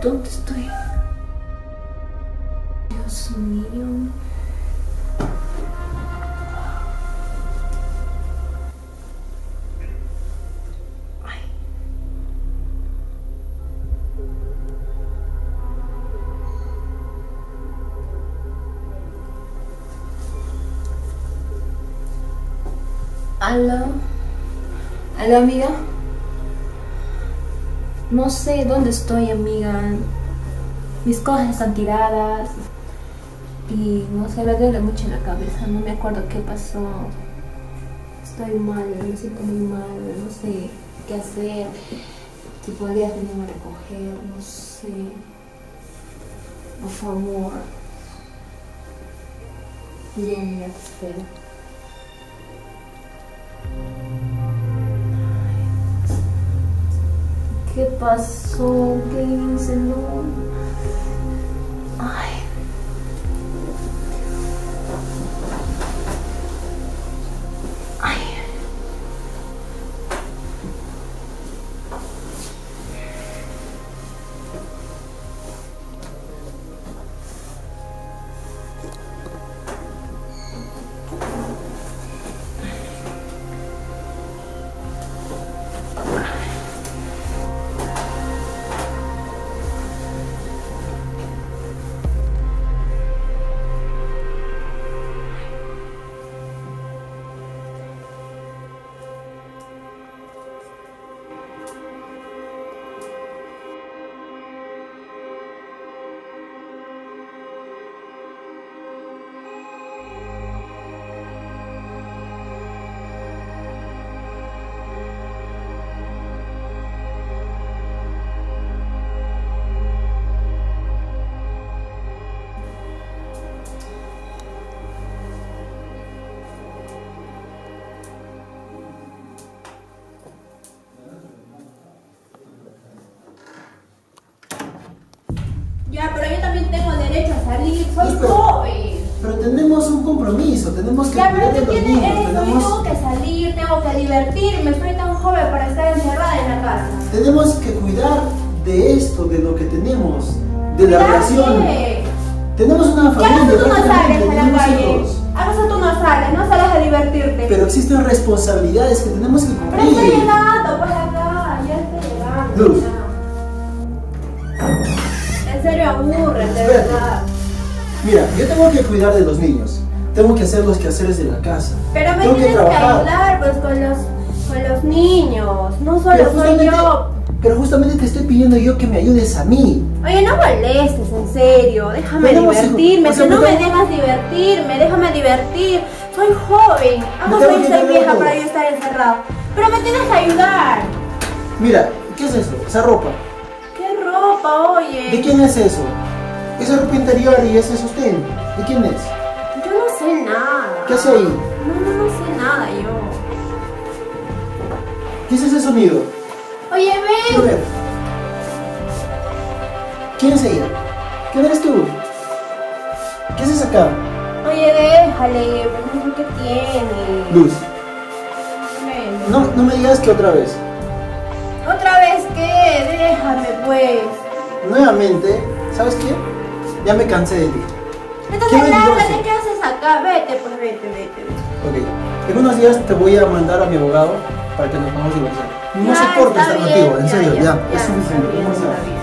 ¿Dónde estoy? Dios mío. Ay. ¿Aló? ¿Aló, amiga? No sé dónde estoy, amiga. Mis cosas están tiradas. Y no sé, me duele mucho en la cabeza. No me acuerdo qué pasó. Estoy mal, me siento muy mal. No sé qué hacer. Si podrías venirme a recoger, no sé. Por favor. Bien, amiga, te espero. ¿Qué pasó? ¿Qué hice? No. Ay. Salir, soy Espera. joven. Pero tenemos un compromiso, tenemos que Ya, cuidar pero de tú tienes niños, tenemos, tengo que salir, tengo que divertirme, soy tan joven para estar encerrada en la casa. tenemos que cuidar de esto, de lo que tenemos, de la relación. Tenemos una ¿Y familia, acaso tú no sales a la calle? hijos. ¿Acaso tú no sales? ¿No sales a divertirte? Pero existen responsabilidades que tenemos que Pero estoy cumplir. llegando, pues acá, ya estoy llegando. Luz. Yo tengo que cuidar de los niños. Tengo que hacer los quehaceres de la casa. Pero me tengo tienes que trabajar. ayudar pues con los, con los niños, no solo soy yo. pero justamente te estoy pidiendo yo que me ayudes a mí. Oye, no molestes, en serio, déjame divertirme, hijos, o sea, no me tengo- dejas divertirme, déjame divertir. Soy joven, Me ¿acaso tengo yo que soy ir vieja para yo estar encerrado? Pero me tienes que ayudar. Mira, ¿qué es eso? Esa ropa. ¿Qué ropa, oye? ¿De quién es eso? Esa ropa interior y ese sostén. ¿De quién es? Yo no sé nada. ¿Qué hace ahí? No, no, no sé nada yo. ¿Qué es ese sonido? Oye, ven. ver. ¿Quién es ella? ¿Quién eres tú? ¿Qué haces acá? Oye, déjale, pero ¿qué tiene? Luz, Ven. no, no me digas que otra vez. ¿Otra vez qué? Déjame, pues. Nuevamente, ¿sabes qué? Ya me cansé de ti. Entonces, ¿Qué haces acá? Vete, pues vete, vete, vete. Ok. En unos días te voy a mandar a mi abogado para que nos podamos divorciar. No Ya, soporto estar contigo, en serio, ya, ya. ya, es suficiente.